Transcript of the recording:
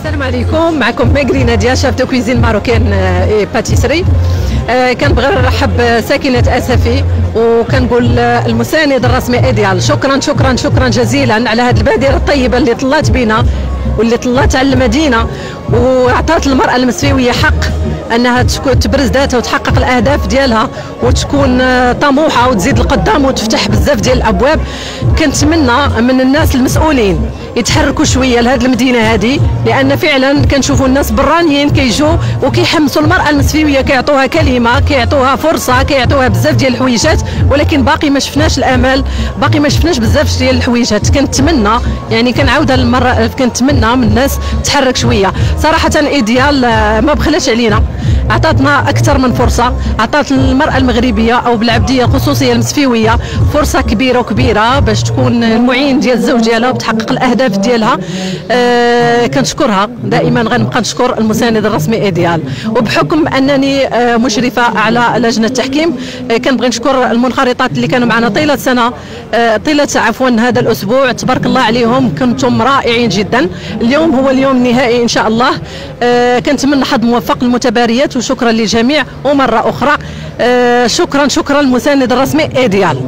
السلام عليكم. معكم chef de cuisine marocaine et pâtisserie. كنبغي نرحب ساكنه أسفي وكنقول المساند الرسمي إيديال. شكرا شكرا شكرا جزيلا على هذه البادرة الطيبة اللي طلعت بنا واللي طلعت على المدينة واعطت المرأة المسفيوية حق أنها تبرز ذاتها وتحقق الأهداف ديالها وتكون طموحة وتزيد لقدام وتفتح بزاف ديال الأبواب. كنتمنى من الناس المسؤولين يتحركوا شوية لهذه المدينة هذه لأن فعلا كنشوفوا الناس برانيين كيجوا وكيحمسوا المرأة المسفيويه كيعطوها كلمة كيعطوها فرصة كيعطوها بزاف ديال الحويجات ولكن باقي ما شفناش الأمل باقي ما شفناش بزاف ديال الحويجات. كنتمنى يعني كنعاودها المره كنتمنى من الناس تحرك شوية. صراحة إيديال ما بخلش علينا. عطاتنا أكثر من فرصة. عطات المرأة المغربية أو بالعبدية الخصوصيه المسفيوية فرصة كبيرة وكبيرة باش تكون المعين ديال الزوج ديالها وتحقق الأهداف ديالها. آه كنشكرها. دائما غنبقى نشكر المساند الرسمي ايديال وبحكم أنني آه مشرفة على لجنة التحكيم آه كنبغي نشكر المنخرطات اللي كانوا معنا طيلة سنة آه طيلة عفوا هذا الأسبوع. تبارك الله عليهم كنتم رائعين جدا. اليوم هو اليوم النهائي إن شاء الله. كنتمنى حظ موفق للمتباريات وشكرا للجميع. ومرة أخرى شكرا شكرا المساند الرسمي ايديال